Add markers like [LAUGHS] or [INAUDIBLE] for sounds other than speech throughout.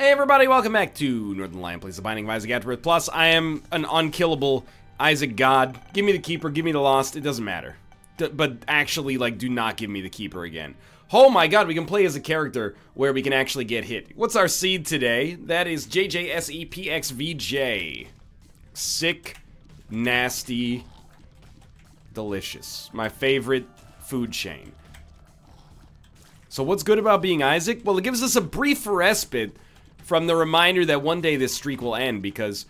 Hey everybody, welcome back to Northernlion Plays the Binding of Isaac Afterbirth Plus. I am an unkillable Isaac God. Give me the Keeper, give me the Lost, it doesn't matter. D but actually, like, do not give me the Keeper again. Oh my god, we can play as a character where we can actually get hit. What's our seed today? That is JJSEPXVJ. Sick, nasty, delicious. My favorite food chain. So what's good about being Isaac? Well, it gives us a brief respite from the reminder that one day this streak will end because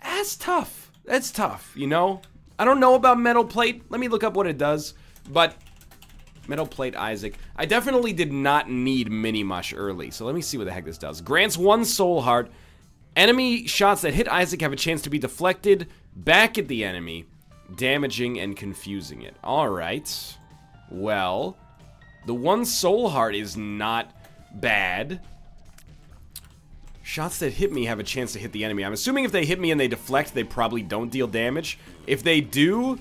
that's tough. That's tough, you know? I don't know about Metal Plate. Let me look up what it does. But Metal Plate Isaac. I definitely did not need Mini Mush early. So let me see what the heck this does. Grants one soul heart. Enemy shots that hit Isaac have a chance to be deflected back at the enemy, damaging and confusing it. Alright. Well, the one soul heart is not bad. Shots that hit me have a chance to hit the enemy. I'm assuming if they hit me and they deflect, they probably don't deal damage. If they do,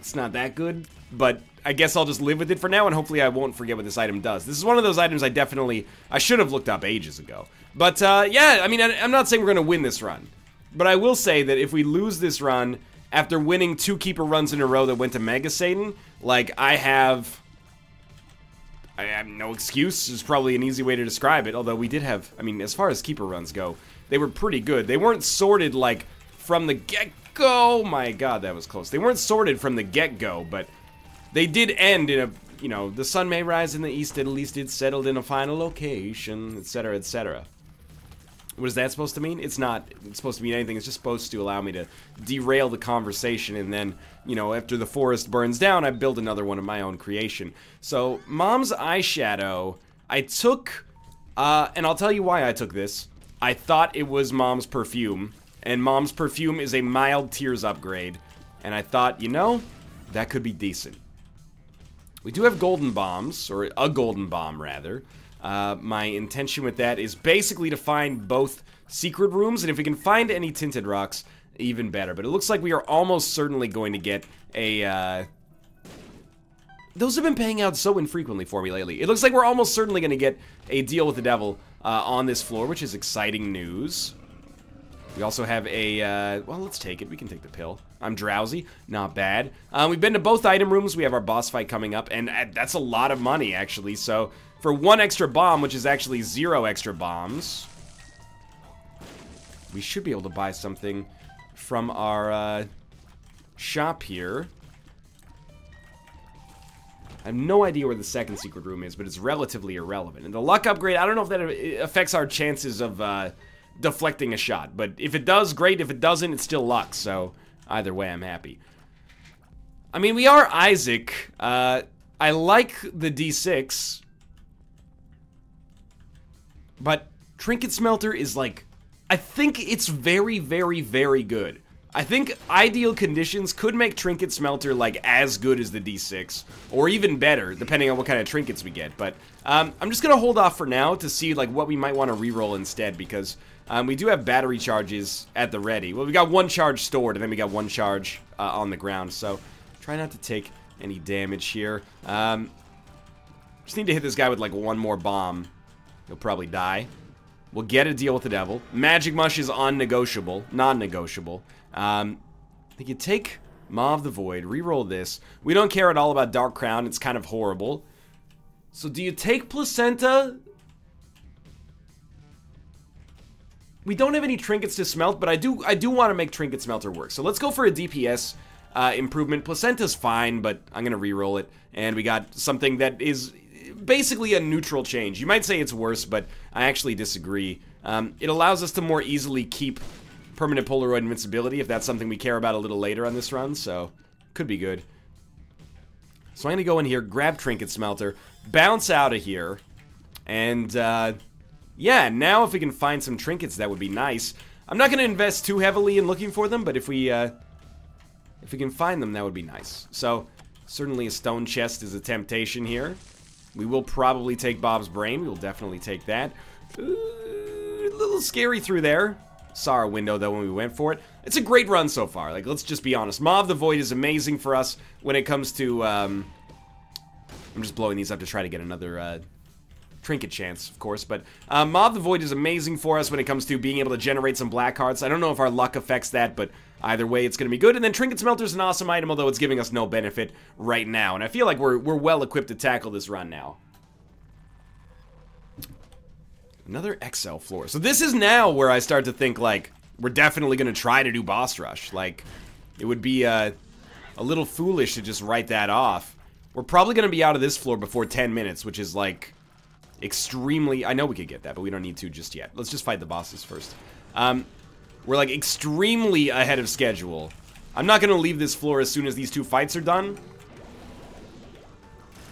it's not that good, but I guess I'll just live with it for now, and hopefully I won't forget what this item does. This is one of those items I definitely, I should have looked up ages ago. But, uh, yeah, I mean, I, I'm not saying we're going to win this run. But I will say that if we lose this run, after winning two Keeper runs in a row that went to Mega Satan, like, I have I have no excuse is probably an easy way to describe it, although we did have, I mean, as far as keeper runs go, they were pretty good. They weren't sorted, like, from the get-go. My god, that was close. They weren't sorted from the get-go, but they did end in a, you know, the sun may rise in the east, at least it settled in a final location, etc., etc. What is that supposed to mean? It's not it's supposed to mean anything. It's just supposed to allow me to derail the conversation and then, you know, after the forest burns down, I build another one of my own creation. So, Mom's eyeshadow, I took, uh, and I'll tell you why I took this. I thought it was Mom's perfume, and Mom's perfume is a mild tears upgrade. And I thought, you know, that could be decent. We do have golden bombs, or a golden bomb, rather. Uh, my intention with that is basically to find both secret rooms, and if we can find any tinted rocks, even better. But it looks like we are almost certainly going to get a, uh... Those have been paying out so infrequently for me lately. It looks like we're almost certainly going to get a deal with the devil uh, on this floor, which is exciting news. We also have a, uh, well, let's take it. We can take the pill. I'm drowsy. Not bad. Uh, we've been to both item rooms. We have our boss fight coming up, and uh, that's a lot of money, actually. So for one extra bomb, which is actually zero extra bombs, we should be able to buy something from our uh, shop here. I have no idea where the second secret room is, but it's relatively irrelevant. And the luck upgrade, I don't know if that affects our chances of uh, deflecting a shot. But if it does, great. If it doesn't, it's still luck. So either way, I'm happy. I mean, we are Isaac. Uh, I like the D6. But Trinket Smelter is like, I think it's very, very, very good. I think ideal conditions could make Trinket Smelter like as good as the D6, or even better, depending on what kind of trinkets we get. But um, I'm just gonna hold off for now to see like what we might want to reroll instead, because um, we do have battery charges at the ready. Well, we got one charge stored, and then we got one charge uh, on the ground. So try not to take any damage here. Um, just need to hit this guy with like one more bomb. He'll probably die. We'll get a deal with the devil. Magic Mush is unnegotiable, non-negotiable. Um, you take Maw of the Void, re-roll this. We don't care at all about Dark Crown, it's kind of horrible. So do you take Placenta? We don't have any trinkets to smelt, but I do I do want to make Trinket Smelter work. So let's go for a DPS uh, improvement. Placenta's fine, but I'm going to re-roll it. And we got something that is basically a neutral change. You might say it's worse, but I actually disagree. Um, it allows us to more easily keep permanent Polaroid invincibility if that's something we care about a little later on this run, so could be good. So I'm going to go in here, grab Trinket Smelter, bounce out of here, and uh, yeah, now if we can find some trinkets, that would be nice. I'm not going to invest too heavily in looking for them, but if we, uh, if we can find them, that would be nice. So, certainly a stone chest is a temptation here. We will probably take Bob's brain. We will definitely take that. Uh, a little scary through there. Saw our window, though, when we went for it. It's a great run so far. Like, let's just be honest. Maw of the Void is amazing for us when it comes to, um... I'm just blowing these up to try to get another, uh, trinket chance, of course. But uh, Maw of the Void is amazing for us when it comes to being able to generate some black hearts. I don't know if our luck affects that, but either way, it's going to be good. And then Trinket Smelter is an awesome item, although it's giving us no benefit right now. And I feel like we're, we're well equipped to tackle this run now. Another XL floor. So this is now where I start to think, like, we're definitely going to try to do boss rush. Like, it would be uh, a little foolish to just write that off. We're probably going to be out of this floor before 10 minutes, which is, like, extremely... I know we could get that, but we don't need to just yet. Let's just fight the bosses first. Um, we're, like, extremely ahead of schedule. I'm not going to leave this floor as soon as these two fights are done.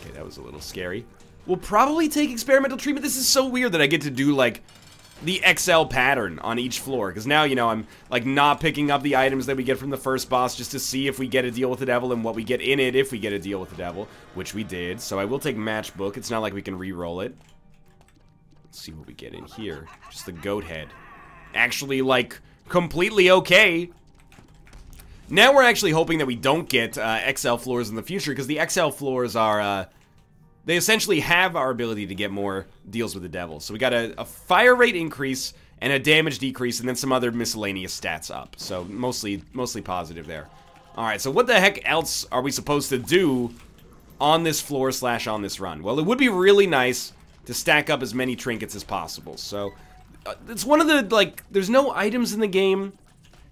Okay, that was a little scary. We'll probably take experimental treatment. This is so weird that I get to do, like, the XL pattern on each floor. Because now, you know, I'm, like, not picking up the items that we get from the first boss just to see if we get a deal with the devil and what we get in it if we get a deal with the devil, which we did. So I will take matchbook. It's not like we can re-roll it. Let's see what we get in here. Just the goat head. Actually, like, completely okay. Now we're actually hoping that we don't get uh, XL floors in the future because the XL floors are... Uh, they essentially have our ability to get more deals with the devil. So we got a, a, fire rate increase and a damage decrease and then some other miscellaneous stats up. So mostly mostly positive there. Alright, so what the heck else are we supposed to do on this floor slash on this run? Well, it would be really nice to stack up as many trinkets as possible. So uh, it's one of the, like, there's no items in the game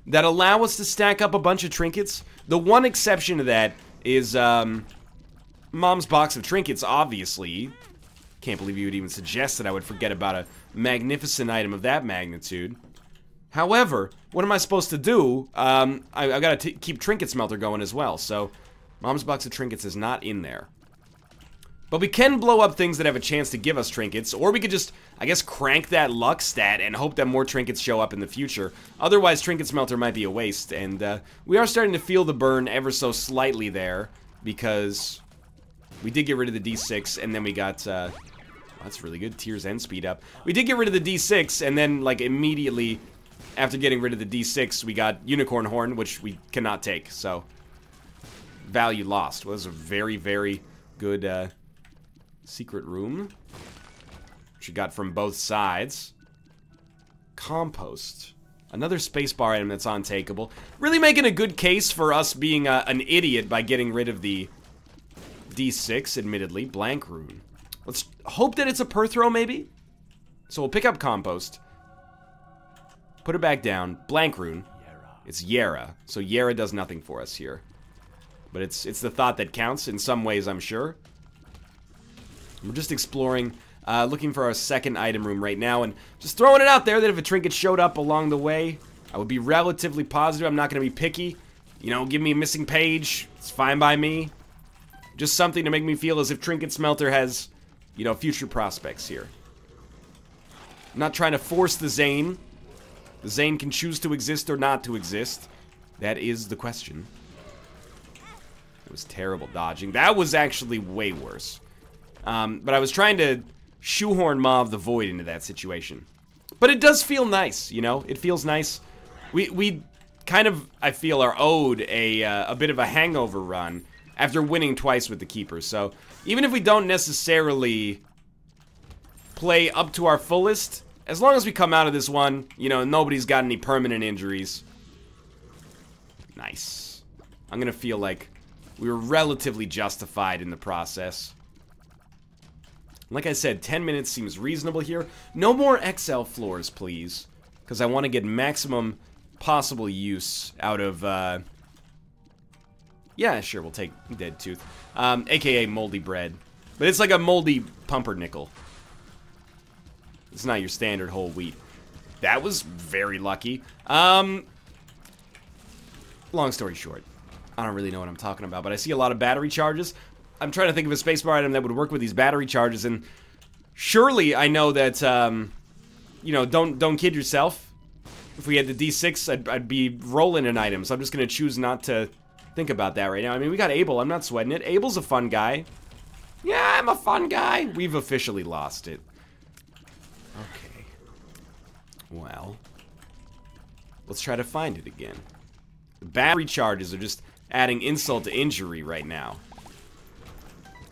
that allow us to stack up a bunch of trinkets. The one exception to that is, um, Mom's box of trinkets, obviously. Can't believe you would even suggest that I would forget about a magnificent item of that magnitude. However, what am I supposed to do? Um, I, have got to keep Trinket Smelter going as well, so Mom's box of trinkets is not in there. But we can blow up things that have a chance to give us trinkets, or we could just, I guess, crank that luck stat and hope that more trinkets show up in the future. Otherwise, Trinket Smelter might be a waste, and uh, we are starting to feel the burn ever so slightly there, because we did get rid of the D6, and then we got, uh, that's really good, tears and speed up. We did get rid of the D6, and then, like, immediately after getting rid of the D6, we got Unicorn Horn, which we cannot take, so value lost. Was a very, very good, uh, secret room, She got from both sides. Compost. Another spacebar item that's untakeable. Really making a good case for us being uh, an idiot by getting rid of the D6, admittedly. Blank rune. Let's hope that it's a Perthro, maybe? So we'll pick up Compost. Put it back down. Blank rune. It's Yera. So Yera does nothing for us here. But it's it's the thought that counts in some ways, I'm sure. We're just exploring, uh, looking for our second item room right now, and just throwing it out there that if a trinket showed up along the way, I would be relatively positive. I'm not going to be picky. You know, give me a missing page. It's fine by me. Just something to make me feel as if Trinket Smelter has, you know, future prospects here. I'm not trying to force the Zane. The Zane can choose to exist or not to exist. That is the question. It was terrible dodging. That was actually way worse. Um, but I was trying to shoehorn Maw of the Void into that situation. But it does feel nice, you know? It feels nice. We, we kind of, I feel, are owed a, uh, a bit of a hangover run after winning twice with the Keepers. So even if we don't necessarily play up to our fullest, as long as we come out of this one, you know, nobody's got any permanent injuries. Nice. I'm to feel like we were relatively justified in the process. Like I said, 10 minutes seems reasonable here. No more XL floors, please. Because I want to get maximum possible use out of, uh, yeah, sure, we'll take Dead Tooth. Um, AKA Moldy Bread. But it's like a moldy pumpernickel. It's not your standard whole wheat. That was very lucky. Um, long story short, I don't really know what I'm talking about, but I see a lot of battery charges. I'm trying to think of a spacebar item that would work with these battery charges, and surely I know that, um, you know, don't don't kid yourself. If we had the D6, I'd, I'd be rolling an item, so I'm just going to choose not to think about that right now. I mean, we got Abel. I'm not sweating it. Abel's a fun guy. Yeah, I'm a fun guy. We've officially lost it. Okay. Well. Let's try to find it again. The battery charges are just adding insult to injury right now.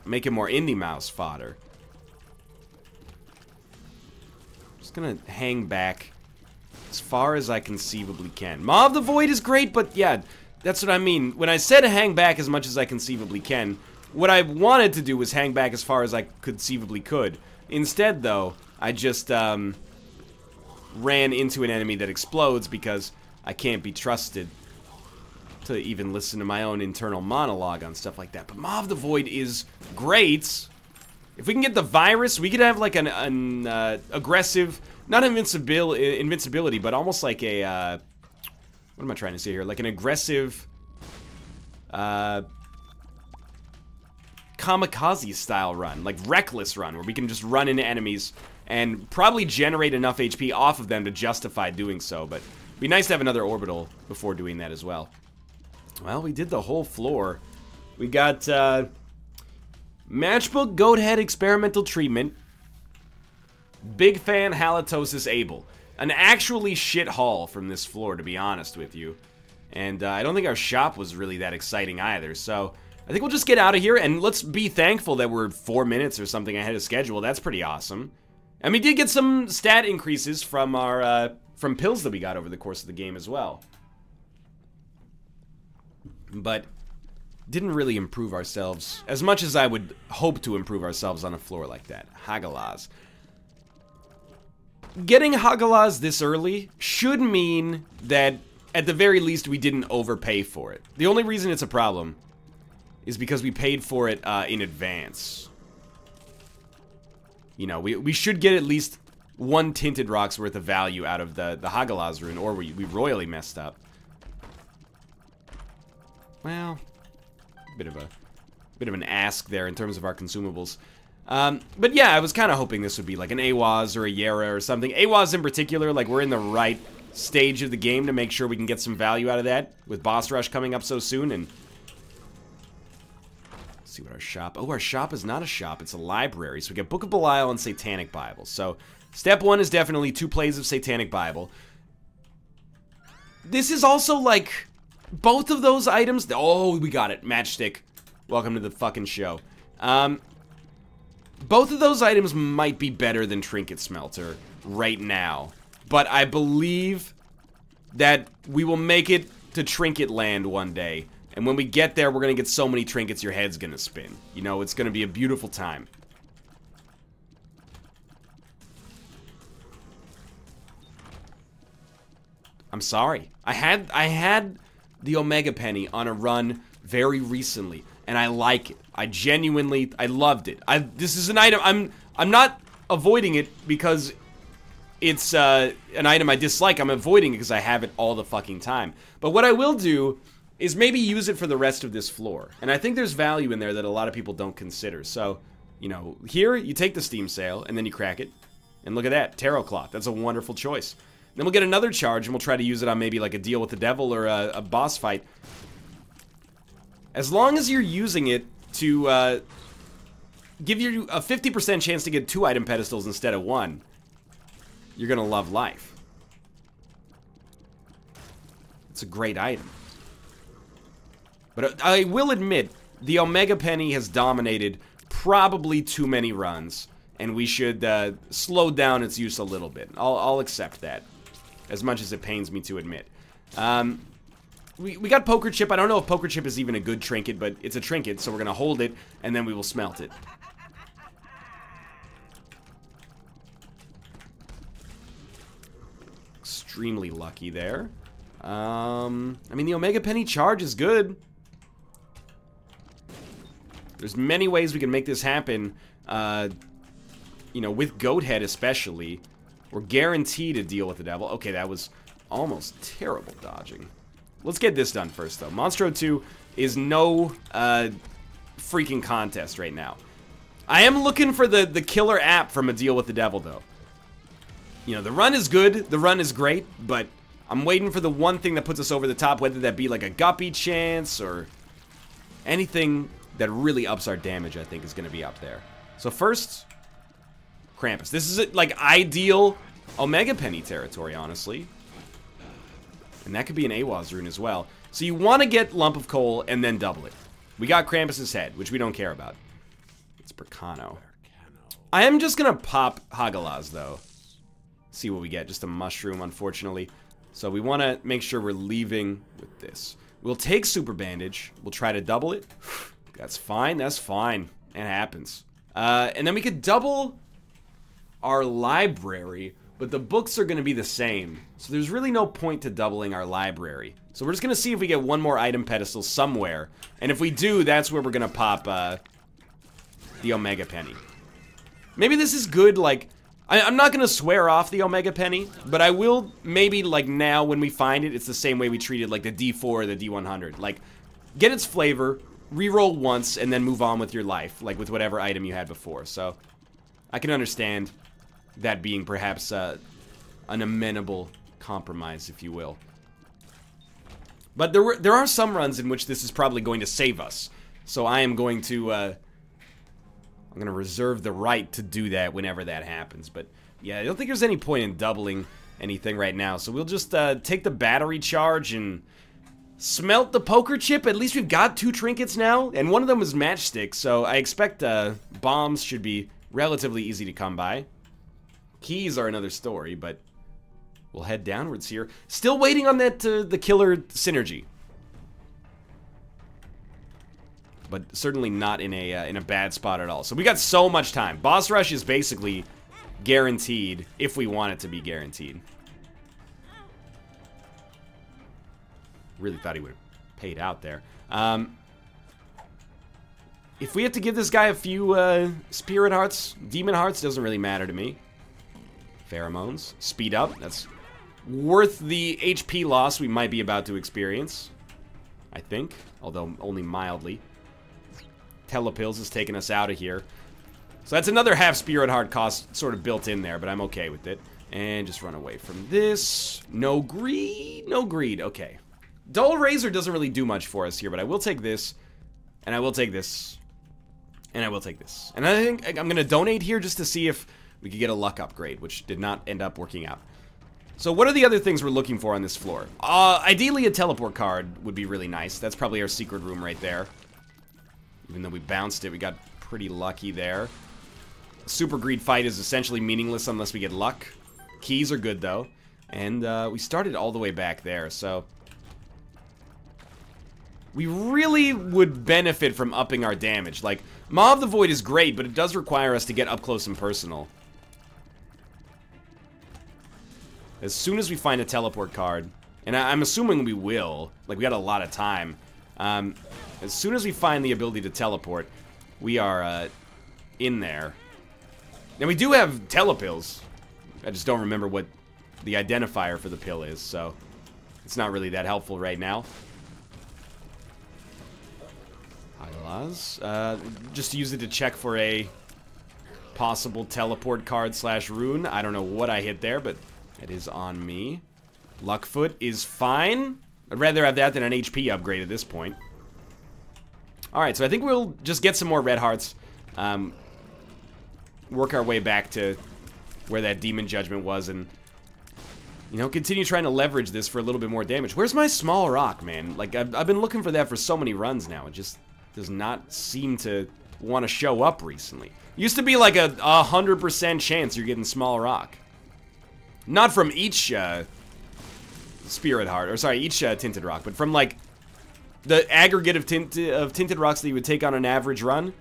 Make it more indie mouse fodder. Just gonna hang back as far as I conceivably can. Maw of the Void is great, but yeah, that's what I mean. When I said hang back as much as I conceivably can, what I wanted to do was hang back as far as I conceivably could. Instead, though, I just um, ran into an enemy that explodes because I can't be trusted to even listen to my own internal monologue on stuff like that. But Maw of the Void is great. If we can get the virus, we could have like an, an uh, aggressive, not invincibility, invincibility, but almost like a, uh, what am I trying to say here? Like an aggressive, uh, kamikaze style run, like reckless run, where we can just run into enemies and probably generate enough HP off of them to justify doing so, but be nice to have another orbital before doing that as well. Well, we did the whole floor. We got, uh, Matchbook Goathead Experimental Treatment. Big fan Halitosis Abel. An actually shit haul from this floor, to be honest with you. And uh, I don't think our shop was really that exciting either, so... I think we'll just get out of here, and let's be thankful that we're four minutes or something ahead of schedule. That's pretty awesome. And we did get some stat increases from our, uh, from pills that we got over the course of the game as well. But didn't really improve ourselves as much as I would hope to improve ourselves on a floor like that. Hagalaz. Getting Hagalaz this early should mean that at the very least we didn't overpay for it. The only reason it's a problem is because we paid for it uh, in advance. You know, we, we should get at least one Tinted Rock's worth of value out of the, the Hagalaz rune, or we, we royally messed up. Well, bit of a bit of an ask there in terms of our consumables. Um, but yeah, I was kind of hoping this would be like an Ehwaz or a Yera or something. Ehwaz in particular, like we're in the right stage of the game to make sure we can get some value out of that with Boss Rush coming up so soon and see what our shop... Oh, our shop is not a shop. It's a library. So we get Book of Belial and Satanic Bible. So step one is definitely two plays of Satanic Bible. This is also like... Both of those items... Oh, we got it. Matchstick. Welcome to the fucking show. Um, both of those items might be better than Trinket Smelter right now. But I believe that we will make it to Trinket Land one day. And when we get there, we're going to get so many trinkets, your head's going to spin. You know, it's going to be a beautiful time. I'm sorry. I had I had the Omega Penny on a run very recently, and I like it. I genuinely, I loved it. I this is an item I'm I'm not avoiding it because it's uh, an item I dislike. I'm avoiding it because I have it all the fucking time. But what I will do is maybe use it for the rest of this floor. And I think there's value in there that a lot of people don't consider. So, you know, here you take the Steam Sale and then you crack it. And look at that, Tarot Cloth. That's a wonderful choice. Then we'll get another charge and we'll try to use it on maybe like a deal with the devil or a, a boss fight. As long as you're using it to uh, give you a 50% chance to get two item pedestals instead of one, you're gonna love life. It's a great item. But I will admit, the Omega Penny has dominated probably too many runs, and we should uh, slow down its use a little bit. I'll, I'll, accept that, as much as it pains me to admit. Um, we, we got Poker Chip. I don't know if Poker Chip is even a good trinket, but it's a trinket, so we're going to hold it, and then we will smelt it. Extremely lucky there. Um, I mean, the Omega Penny charge is good. There's many ways we can make this happen, uh, you know, with Goathead especially. We're guaranteed to deal with the devil. Okay, that was almost terrible dodging. Let's get this done first, though. Monstro 2 is no uh, freaking contest right now. I am looking for the, the killer app from A Deal with the Devil, though. You know, the run is good, the run is great, but I'm waiting for the one thing that puts us over the top, whether that be like a guppy chance or anything that really ups our damage, I think, is going to be up there. So first, Krampus. This is, like, ideal Omega Penny territory, honestly. And that could be an Ehwaz rune as well. So you want to get Lump of Coal and then double it. We got Krampus's head, which we don't care about. It's Berkano. I am just going to pop Hagalaz, though. see what we get. Just a mushroom, unfortunately. So we want to make sure we're leaving with this. We'll take Super Bandage. We'll try to double it. [SIGHS] That's fine. That's fine. It happens. Uh, and then we could double our library, but the books are going to be the same. So there's really no point to doubling our library. So we're just going to see if we get one more item pedestal somewhere. And if we do, that's where we're going to pop uh, the Omega Penny. Maybe this is good, like... I, am not going to swear off the Omega Penny, but I will maybe, like, now when we find it, it's the same way we treated, like, the D4 or the D100. Like, get its flavor, re-roll once, and then move on with your life, like, with whatever item you had before. So, I can understand that being perhaps uh, an amenable compromise, if you will. But there were there are some runs in which this is probably going to save us. So I am going to uh, I'm going to reserve the right to do that whenever that happens. But yeah, I don't think there's any point in doubling anything right now. So we'll just uh, take the battery charge and smelt the poker chip. At least we've got two trinkets now, and one of them is matchstick. So I expect uh, bombs should be relatively easy to come by. Keys are another story, but we'll head downwards here. Still waiting on that uh, the killer synergy. but certainly not in a uh, in a bad spot at all. So we got so much time. Boss rush is basically guaranteed if we want it to be guaranteed. Really thought he would have paid out there. Um, if we have to give this guy a few uh, spirit hearts, demon hearts, doesn't really matter to me. Pheromones, speed up, that's worth the HP loss we might be about to experience. I think, although only mildly. Telepills has taken us out of here. So that's another half Spirit Heart cost sort of built in there, but I'm okay with it. And just run away from this. No greed, no greed, okay. Dull Razor doesn't really do much for us here, but I will take this, and I will take this, and I will take this. And I think I'm going to donate here just to see if we could get a luck upgrade, which did not end up working out. So what are the other things we're looking for on this floor? Uh, ideally a teleport card would be really nice. That's probably our secret room right there. Even though we bounced it, we got pretty lucky there. Super Greed fight is essentially meaningless unless we get luck. Keys are good, though. And uh, we started all the way back there, so... We really would benefit from upping our damage. Like, of the Void is great, but it does require us to get up close and personal. As soon as we find a teleport card, and I am assuming we will, like, we got a lot of time, um, as soon as we find the ability to teleport, we are uh, in there. Now we do have telepills. I just don't remember what the identifier for the pill is, so it's not really that helpful right now. Uh, just use it to check for a possible teleport card slash rune. I don't know what I hit there, but it is on me. Luckfoot is fine. I'd rather have that than an HP upgrade at this point. Alright, so I think we'll just get some more red hearts. Um, work our way back to where that demon judgment was and you know, continue trying to leverage this for a little bit more damage. Where's my small rock, man? Like, I've, I've been looking for that for so many runs now. It just does not seem to want to show up recently. Used to be like a 100% chance you're getting small rock. Not from each uh, spirit heart, or sorry, each uh, tinted rock, but from like the aggregate of, tint of tinted rocks that you would take on an average run,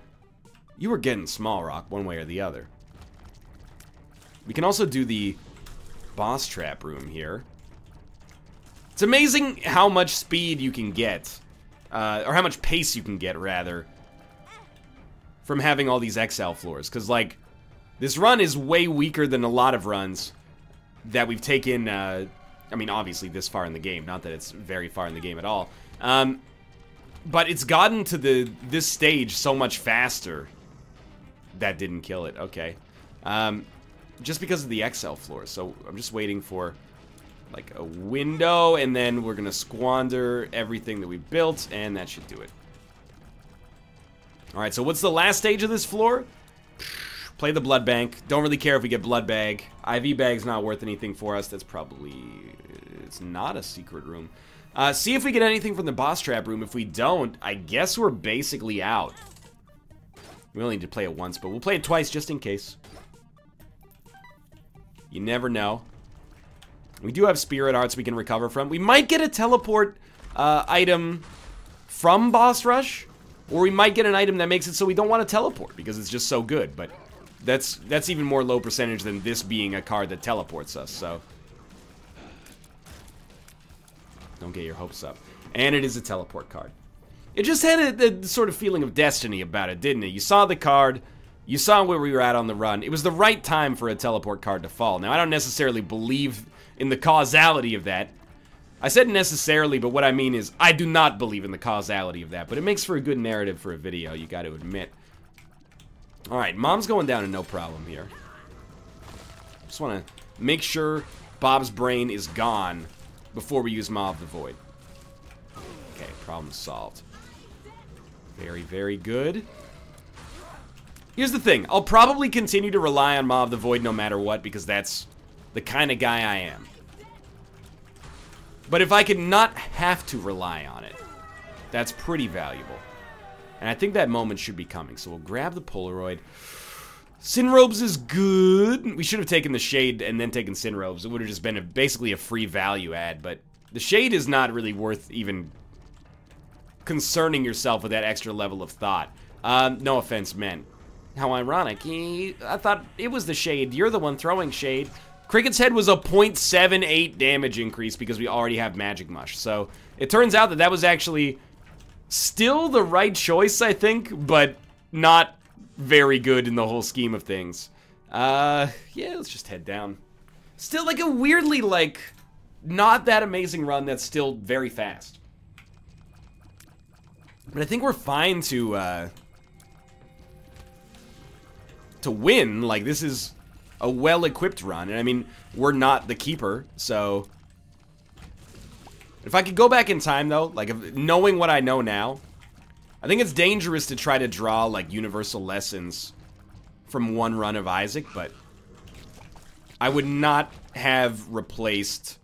you were getting small rock one way or the other. We can also do the boss trap room here. It's amazing how much speed you can get, uh, or how much pace you can get, rather, from having all these XL floors. Because, like, this run is way weaker than a lot of runs that we've taken, uh, I mean, obviously this far in the game. Not that it's very far in the game at all. Um, but it's gotten to the this stage so much faster. That didn't kill it. Okay. Um, just because of the XL floor. So I'm just waiting for like a window, and then we're gonna squander everything that we built, and that should do it. All right. So what's the last stage of this floor? Play the blood bank. Don't really care if we get blood bag. IV bag's not worth anything for us. That's probably it's not a secret room. Uh, see if we get anything from the boss trap room. If we don't, I guess we're basically out. We only need to play it once, but we'll play it twice just in case. You never know. We do have Spirit arts we can recover from. We might get a teleport uh, item from Boss Rush, or we might get an item that makes it so we don't want to teleport because it's just so good. But that's that's even more low percentage than this being a card that teleports us. So don't get your hopes up. And it is a teleport card. It just had a, a sort of feeling of destiny about it, didn't it? You saw the card. You saw where we were at on the run. It was the right time for a teleport card to fall. Now, I don't necessarily believe in the causality of that. I said necessarily, but what I mean is I do not believe in the causality of that. But it makes for a good narrative for a video, you got to admit. Alright, Mom's going down and no problem here. Just want to make sure Bob's brain is gone before we use Maw of the Void. Okay, problem solved. Very, very good. Here's the thing. I'll probably continue to rely on Maw of the Void no matter what because that's the kind of guy I am. But if I could not have to rely on it, that's pretty valuable. And I think that moment should be coming. So we'll grab the Polaroid. Sinrobes is good. We should have taken the Shade and then taken Sinrobes. It would have just been a, basically a free value add. But the Shade is not really worth even concerning yourself with that extra level of thought. Um, no offense meant. How ironic. He, I thought it was the Shade. You're the one throwing Shade. Cricket's Head was a 0.78 damage increase because we already have Magic Mush. So it turns out that that was actually still the right choice, I think, but not very good in the whole scheme of things. Uh, yeah, let's just head down. Still like a weirdly, like, not that amazing run that's still very fast. But I think we're fine to, uh, to win. Like, this is a well-equipped run. And I mean, we're not the keeper, so... If I could go back in time, though, like, if, knowing what I know now, I think it's dangerous to try to draw, like, universal lessons from one run of Isaac, but I would not have replaced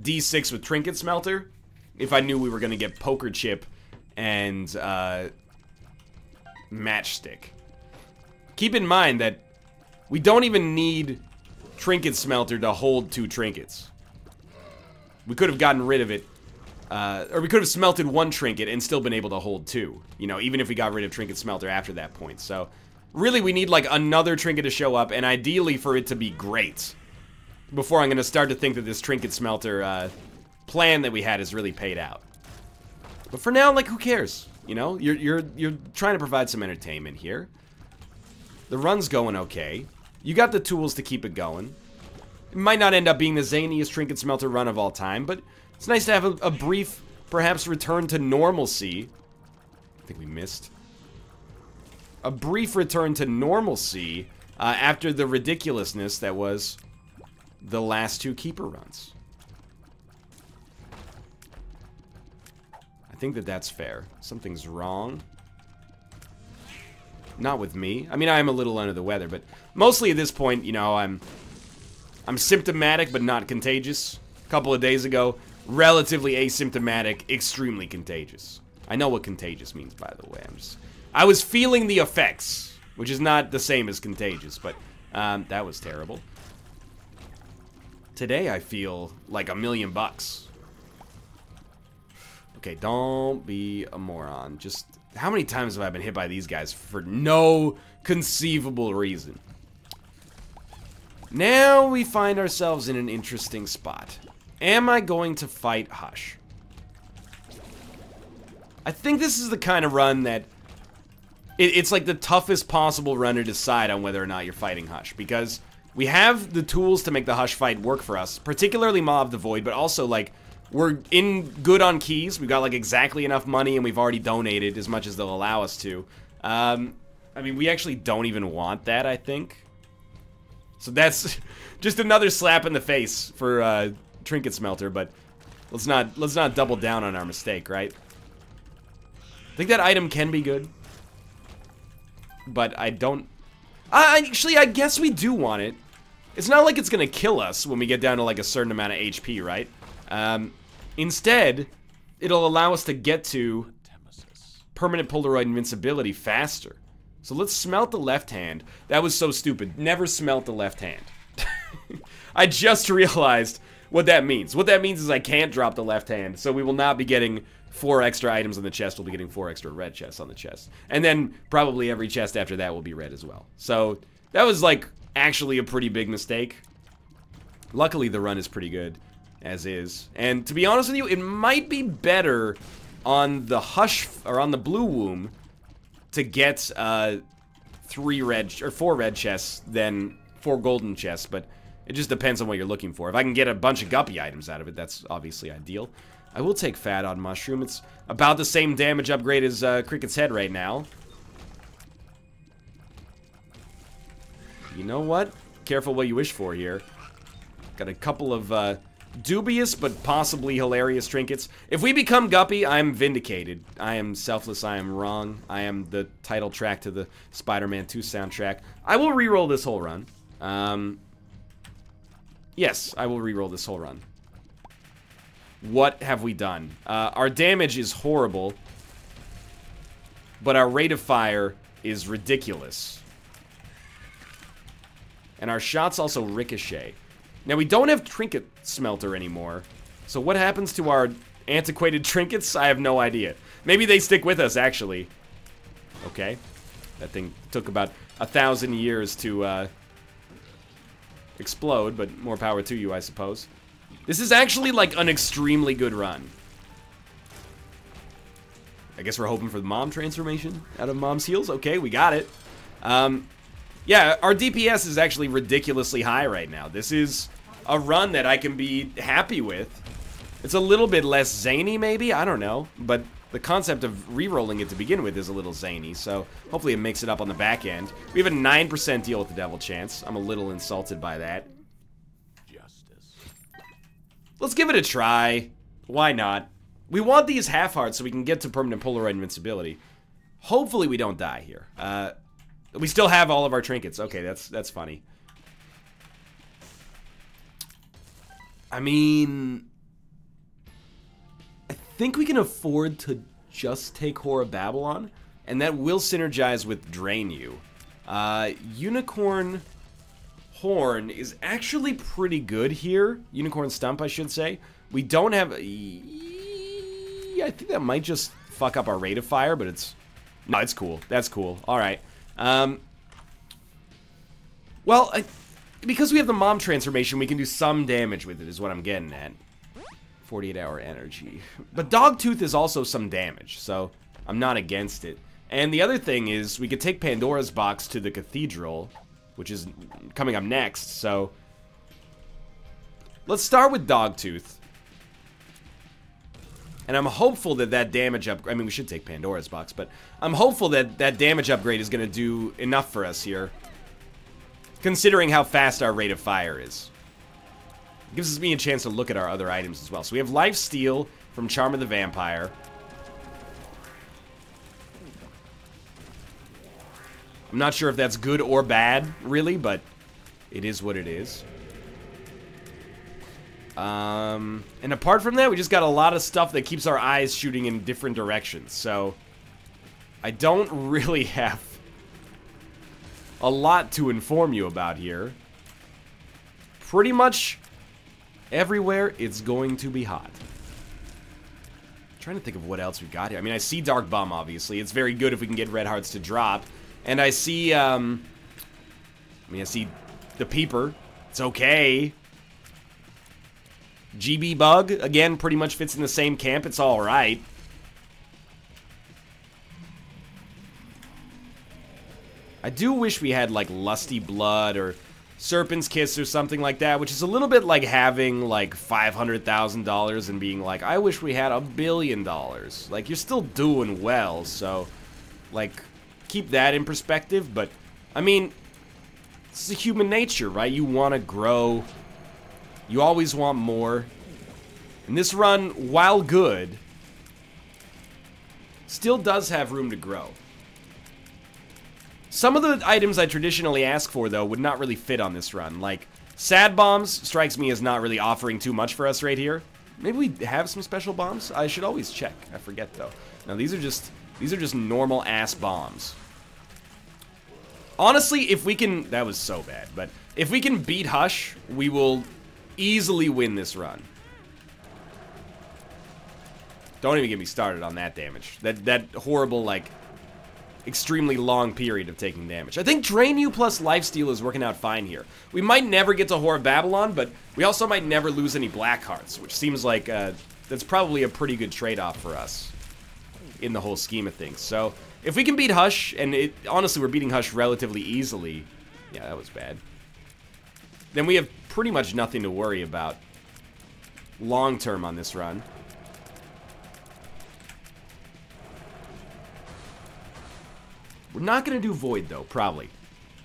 D6 with Trinket Smelter if I knew we were going to get Poker Chip and uh, Matchstick. Keep in mind that we don't even need Trinket Smelter to hold two trinkets. We could have gotten rid of it. Uh, or we could have smelted one trinket and still been able to hold two. You know, even if we got rid of Trinket Smelter after that point. So, really, we need, like, another trinket to show up, and ideally for it to be great. Before I'm going to start to think that this Trinket Smelter uh, plan that we had is really paid out. But for now, like, who cares? You know, you're, you're, you're trying to provide some entertainment here. The run's going okay. You got the tools to keep it going. It might not end up being the zaniest Trinket Smelter run of all time, but it's nice to have a, a brief, perhaps, return to normalcy. I think we missed. A brief return to normalcy uh, after the ridiculousness that was the last two Keeper runs. I think that that's fair. Something's wrong. Not with me. I mean, I am a little under the weather, but mostly at this point, you know, I'm I'm symptomatic but not contagious. A couple of days ago, relatively asymptomatic, extremely contagious. I know what contagious means, by the way. I'm just I was feeling the effects, which is not the same as contagious, but um, that was terrible. Today I feel like a million bucks. Okay, don't be a moron. Just how many times have I been hit by these guys for no conceivable reason? Now we find ourselves in an interesting spot. Am I going to fight Hush? I think this is the kind of run that... It, it's like the toughest possible run to decide on whether or not you're fighting Hush. Because we have the tools to make the Hush fight work for us. Particularly Maw of the Void, but also like we're in good on keys. We've got like exactly enough money and we've already donated as much as they'll allow us to. Um, I mean, we actually don't even want that, I think. So that's [LAUGHS] just another slap in the face for uh, Trinket Smelter, but let's not let's not double down on our mistake, right? I think that item can be good, but I don't. I, actually, I guess we do want it. It's not like it's gonna kill us when we get down to like a certain amount of HP, right? Um, Instead, it'll allow us to get to permanent Polaroid invincibility faster. So let's smelt the left hand. That was so stupid. Never smelt the left hand. [LAUGHS] I just realized what that means. What that means is I can't drop the left hand, so we will not be getting four extra items on the chest. We'll be getting four extra red chests on the chest. And then probably every chest after that will be red as well. So that was like actually a pretty big mistake. Luckily, the run is pretty good as is. And to be honest with you, it might be better on the Hush, or on the Blue Womb, to get uh, three red, or four red chests than four golden chests, but it just depends on what you're looking for. If I can get a bunch of guppy items out of it, that's obviously ideal. I will take Fat on Mushroom. It's about the same damage upgrade as uh, Cricket's Head right now. You know what? Careful what you wish for here. Got a couple of uh, dubious but possibly hilarious trinkets. If we become Guppy, I'm vindicated. I am selfless, I am wrong. I am the title track to the Spider-Man 2 soundtrack. I will re-roll this whole run. Um, yes, I will re-roll this whole run. What have we done? Uh, our damage is horrible, but our rate of fire is ridiculous. And our shots also ricochet. Now, we don't have Trinket Smelter anymore. So what happens to our antiquated [LAUGHS] trinkets? I have no idea. Maybe they stick with us, actually. Okay. That thing took about a thousand years to uh, explode, but more power to you, I suppose. This is actually, like, an extremely good run. I guess we're hoping for the mom transformation out of mom's heels. Okay, we got it. Um, yeah, our DPS is actually ridiculously high right now. This is a run that I can be happy with. It's a little bit less zany, maybe? I don't know. But the concept of re-rolling it to begin with is a little zany, so hopefully it makes it up on the back end. We have a 9% deal with the Devil Chance. I'm a little insulted by that. Justice. Let's give it a try. Why not? We want these half hearts so we can get to permanent Polaroid invincibility. Hopefully we don't die here. Uh, we still have all of our trinkets. Okay, that's that's funny. I mean, I think we can afford to just take Whore of Babylon, and that will synergize with Drain You. Uh, Unicorn Horn is actually pretty good here. Unicorn Stump, I should say. We don't have... I think that might just fuck up our rate of fire, but it's... No, it's cool. That's cool. All right. Um, well, I, because we have the mom transformation, we can do some damage with it, is what I'm getting at. 48 hour energy. But Dogtooth is also some damage, so I'm not against it. And the other thing is, we could take Pandora's box to the cathedral, which is coming up next, so... Let's start with Dogtooth. And I'm hopeful that that damage up... I mean, we should take Pandora's box, but I'm hopeful that that damage upgrade is going to do enough for us here. Considering how fast our rate of fire is. It gives me a chance to look at our other items as well. So we have Life Steal from Charm of the Vampire. I'm not sure if that's good or bad, really, but it is what it is. Um, and apart from that, we just got a lot of stuff that keeps our eyes shooting in different directions. So, I don't [LAUGHS] really have a lot to inform you about here. Pretty much everywhere, it's going to be hot. I'm trying to think of what else we got here. I mean, I see Dark Bomb, obviously. It's very good if we can get Red Hearts to drop. And I see, um... I mean, I see the Peeper. It's okay. GB Bug, again, pretty much fits in the same camp. It's alright. I do wish we had, like, Lusty Blood or Serpent's Kiss or something like that, which is a little bit like having, like, $500,000 and being like, I wish we had a billion dollars. Like, you're still doing well, so, like, keep that in perspective, but, I mean, it's a human nature, right? You want to grow you always want more. And this run, while good, still does have room to grow. Some of the items I traditionally ask for, though, would not really fit on this run. Like, Sad Bombs strikes me as not really offering too much for us right here. Maybe we have some special bombs? I should always check. I forget, though. Now, these are just, these are just normal-ass bombs. Honestly, if we can... That was so bad, but if we can beat Hush, we will easily win this run. Don't even get me started on that damage. That that horrible, like, extremely long period of taking damage. I think Drain You plus Lifesteal is working out fine here. We might never get to Whore of Babylon, but we also might never lose any Black Hearts, which seems like uh, that's probably a pretty good trade-off for us in the whole scheme of things. So, if we can beat Hush, and it, honestly, we're beating Hush relatively easily. Yeah, that was bad. Then we have pretty much nothing to worry about long-term on this run. We're not going to do Void, though, probably.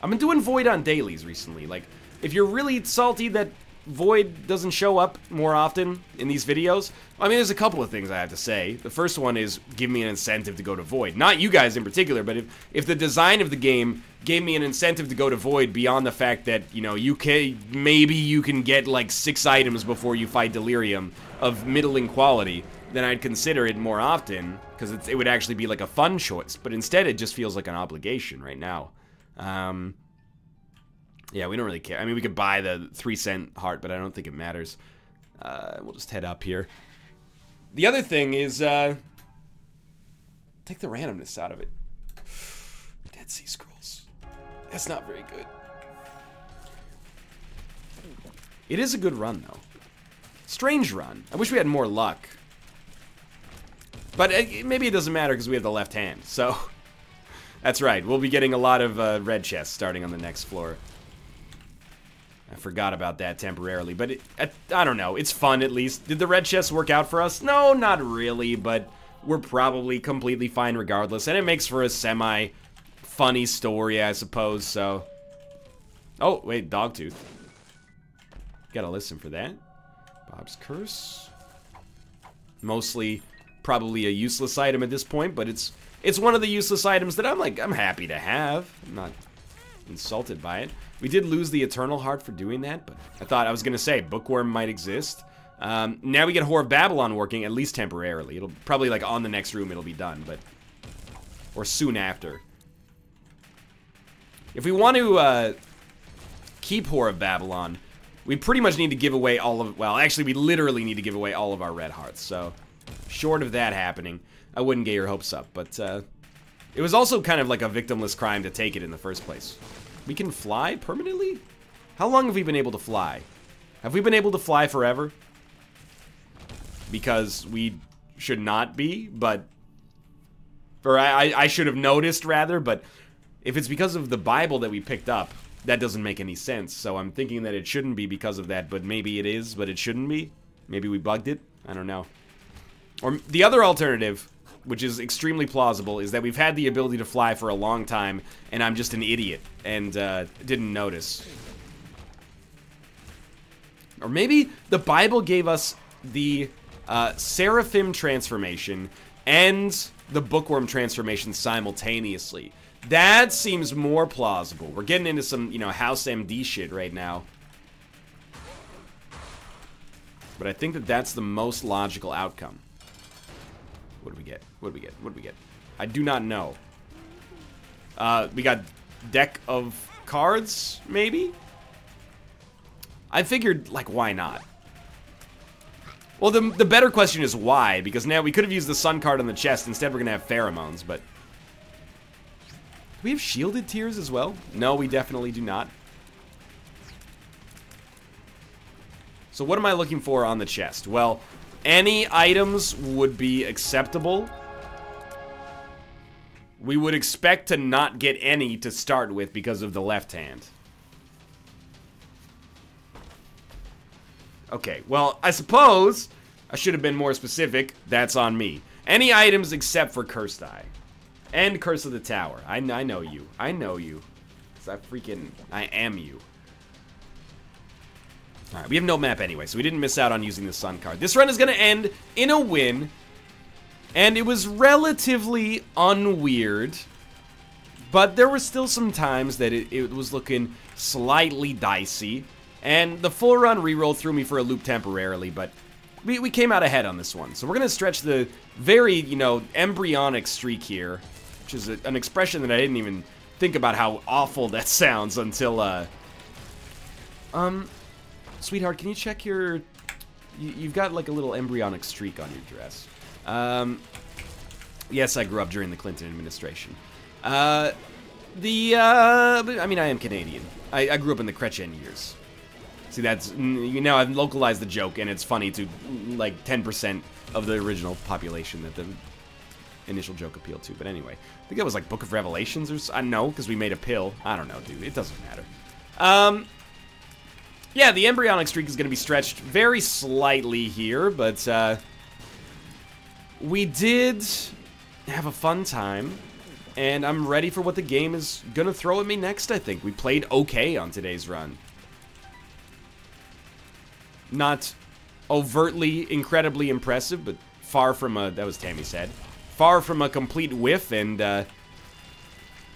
I've been doing Void on dailies recently. Like, if you're really salty that Void doesn't show up more often in these videos, I mean, there's a couple of things I have to say. The first one is give me an incentive to go to Void. Not you guys in particular, but if, if the design of the game gave me an incentive to go to Void beyond the fact that, you know, you can, maybe you can get like six items before you fight Delirium of middling quality, then I'd consider it more often, because it would actually be like a fun choice. But instead, it just feels like an obligation right now. Um, yeah, we don't really care. I mean, we could buy the three cent heart, but I don't think it matters. Uh, we'll just head up here. The other thing is, uh, take the randomness out of it. Dead Sea Scrolls. That's not very good. It is a good run, though. Strange run. I wish we had more luck. But it, maybe it doesn't matter because we have the left hand, so... [LAUGHS] That's right, we'll be getting a lot of uh, red chests starting on the next floor. I forgot about that temporarily, but it, I, I, don't know. It's fun, at least. Did the red chests work out for us? No, not really, but we're probably completely fine regardless, and it makes for a semi-funny story, I suppose, so... Oh, wait, Dogtooth. Gotta listen for that. Bob's Curse. Mostly probably a useless item at this point, but it's it's one of the useless items that I'm like, I'm happy to have. I'm not insulted by it. We did lose the Eternal Heart for doing that, but I thought I was to say Bookworm might exist. Um, now we get Whore of Babylon working, at least temporarily. It'll probably, like, on the next room it'll be done, but... Or soon after. If we want to, uh, keep Whore of Babylon, we pretty much need to give away all of... Well, actually, we literally need to give away all of our red hearts, so... Short of that happening, I wouldn't get your hopes up, but, uh... It was also kind of like a victimless crime to take it in the first place. We can fly permanently? How long have we been able to fly? Have we been able to fly forever? Because we should not be, but... Or I, I should have noticed, rather, but... If it's because of the Bible that we picked up, that doesn't make any sense. So I'm thinking that it shouldn't be because of that, but maybe it is, but it shouldn't be. Maybe we bugged it. I don't know. Or the other alternative which is extremely plausible, is that we've had the ability to fly for a long time, and I'm just an idiot and uh, didn't notice. Or maybe the Bible gave us the uh, Seraphim transformation and the Bookworm transformation simultaneously. That seems more plausible. We're getting into some, you know, House MD shit right now. But I think that that's the most logical outcome. What do we get? What do we get? What do we get? I do not know. Uh, we got deck of cards, maybe? I figured, like, why not? Well, the, the better question is why, because now we could have used the sun card on the chest. Instead, we're going to have pheromones, but... We have shielded tears as well? No, we definitely do not. So what am I looking for on the chest? Well, any items would be acceptable. We would expect to not get any to start with because of the left hand. Okay, well, I suppose I should have been more specific. That's on me. Any items except for Cursed Eye. And Curse of the Tower. I, I know you. I know you. Because I freaking... I am you. Alright, we have no map anyway, so we didn't miss out on using the sun card. This run is going to end in a win, and it was relatively unweird, but there were still some times that it, it was looking slightly dicey, and the full run reroll threw me for a loop temporarily, but we, we came out ahead on this one. So we're going to stretch the very, you know, embryonic streak here, which is a, an expression that I didn't even think about how awful that [LAUGHS] sounds until, uh... Um, sweetheart, can you check your... You, you've got, like, a little embryonic streak on your dress. Um, yes, I grew up during the Clinton administration. Uh, the, uh... I mean, I am Canadian. I, I grew up in the Chrétien years. See, that's... You know, I've localized the joke, and it's funny to, like, 10% of the original population that the initial joke appealed to. But anyway, I think it was like Book of Revelations or I know because we made a pill. I don't know, dude. It doesn't matter. Um, yeah, the embryonic streak is going to be stretched very slightly here, but uh, we did have a fun time, and I'm ready for what the game is going to throw at me next, I think. We played okay on today's run. Not overtly, incredibly impressive, but far from a... That was Tammy said far from a complete whiff, and uh,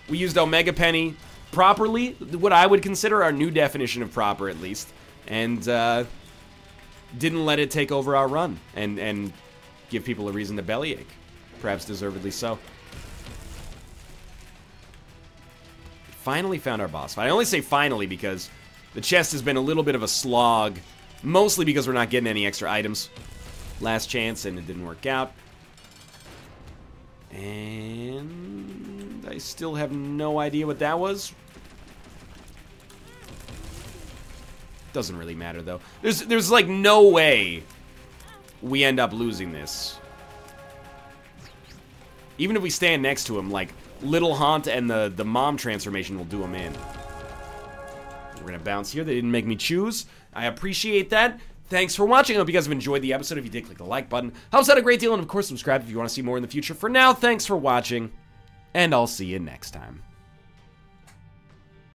we used Omega Penny properly, what I would consider our new definition of proper, at least, and uh, didn't let it take over our run and, and give people a reason to bellyache. Perhaps deservedly so. Finally found our boss fight. I only say finally because the chest has been a little bit of a slog, mostly because we're not getting any extra items. Last chance, and it didn't work out. And I still have no idea what that was. Doesn't really matter though. There's there's like no way we end up losing this. Even if we stand next to him, like Little Haunt and the the mom transformation will do him in. We're gonna bounce here. They didn't make me choose. I appreciate that. Thanks for watching. I hope you guys have enjoyed the episode. If you did, click the like button. Helps out a great deal. And of course, subscribe if you want to see more in the future. For now, thanks for watching. And I'll see you next time.